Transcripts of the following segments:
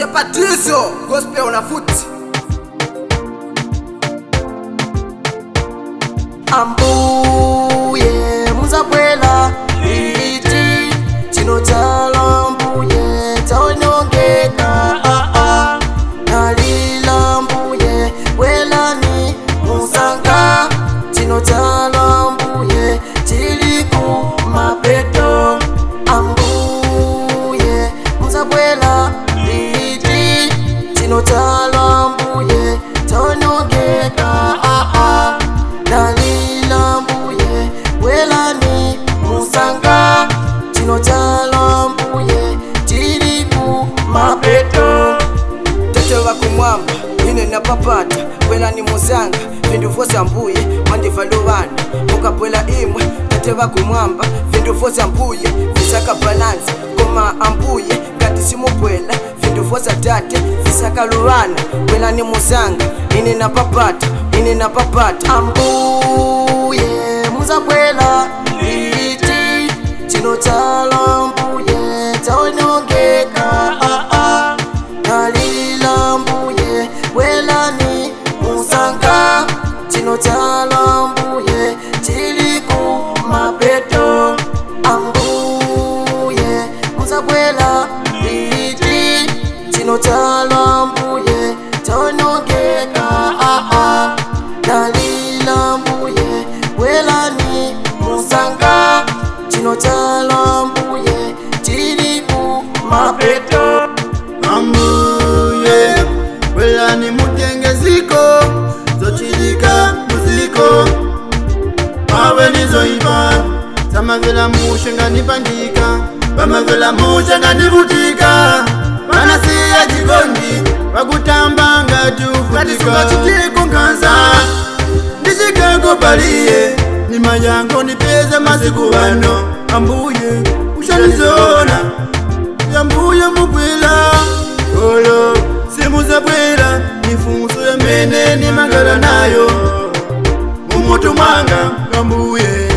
chepatrizo gospel na futi ambuye muzabwela tala mbuye tonogeka aa ah, ah. dalila mbuye welani musanga tinotala mbuye tiriku mapeto tetova kumwamba ine napapata welani musanga vindu vosa mbuye mandivalu vanu ukabwela imwe tateva kumwamba vindu vosa mbuye visaka balansi koma ambuye ngati simubwe ndinoza date zisakaluwana wena ni muzanga ine napapata ine napapata ambuye muzabwela iti chino chala mbuye taonongeka ah, ah. dalila mbuye wela ni muzanga chino chala ndinotsala mbuye tonongeka aa ah, ah. dalila mbuye welani musanga ndinotsala mbuye tiri kumapeto mambuye welani mutengeziko zochirika muziko pawe nizoiva samavela mushe ngandipandika vamavela mushe ngandivutika pakutamba ngatiuvutikatisingachitikunganza ah, ndichikakubaliye nima yango nipeze masiku vano ambuye uchanizona yambuye mugwila olo simuzabwera mifunso yamene nimangala nayo mumutu mwanga ambuye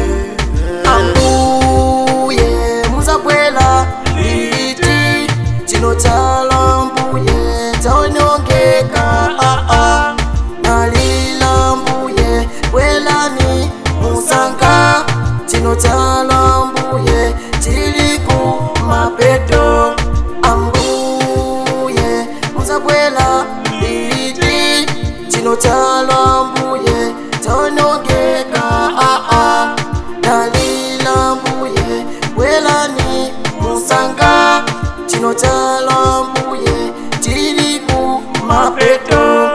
tinotsala mbuye tiri kumapeto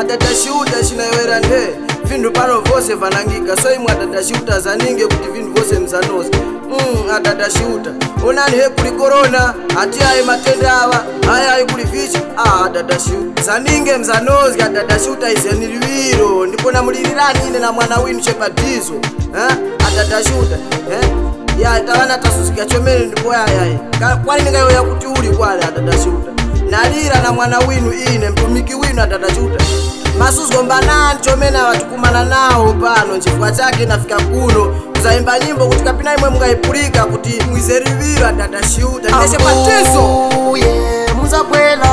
atatashuta chinaiwera nde vinhu pano vose vanangika so imwe atatashuta zaninge kuti vinhu vose muzanoza mm, atatashuta onani hekuri korona hatiyai matende ava hayai kuri vhichi a ah, atatashuta zaninge muzanozi atatashuta izeniriviro ndipona muririranine namwana winu chepadhizo eh? atatashuta eh? ya tavana tasusika chomene ndipoyayayi kwalimingayoya kuti uli kwale atatachiuta nalira na mwana wino ine mtumiki wino atatachiuta masuzgo mbanani chomene awatikumana nawo pano chifukwa chake nafika kuno kuzayimba nyimbo kuti kapina imwe mungayipulika kuti mwizeriviro atatachiuta ndeche patezo yeah, muzabwela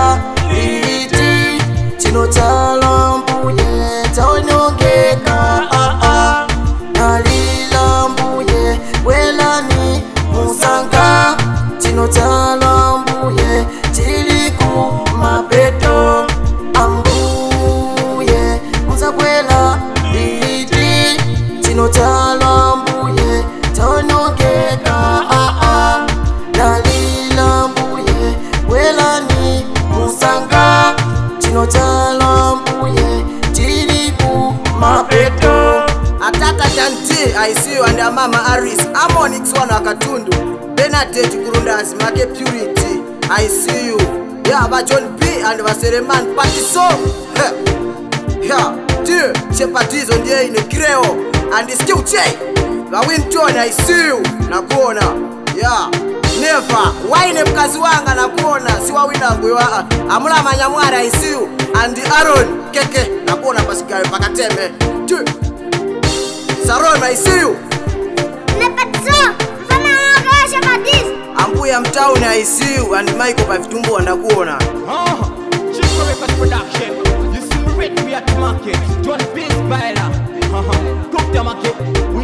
ndinotala mbuye tanongeka aa dalila mbuye welani musanga ndinotala mbuye tiri ku mapeto ataka janti aisiyo anda mama aris amonixwana akatundu benadet kurundazi make purity aisiyo yava john b and vaseremani patiso ha ti chepatizo ndiyeine kreo and still check andisikiuche lawintona isiu nakuona ya neva waine mkazi wanga nakuona siwawinangu ya uh, amula manyamwara isiu andi aron keke nakuona pasigayo pakateme t sarona isiu ambuya mtauni aisiu and maiko pa vitumbu wanakuona oh, ah, production. You see me ready, we at the market. John Biz Baila. Coupe de maquet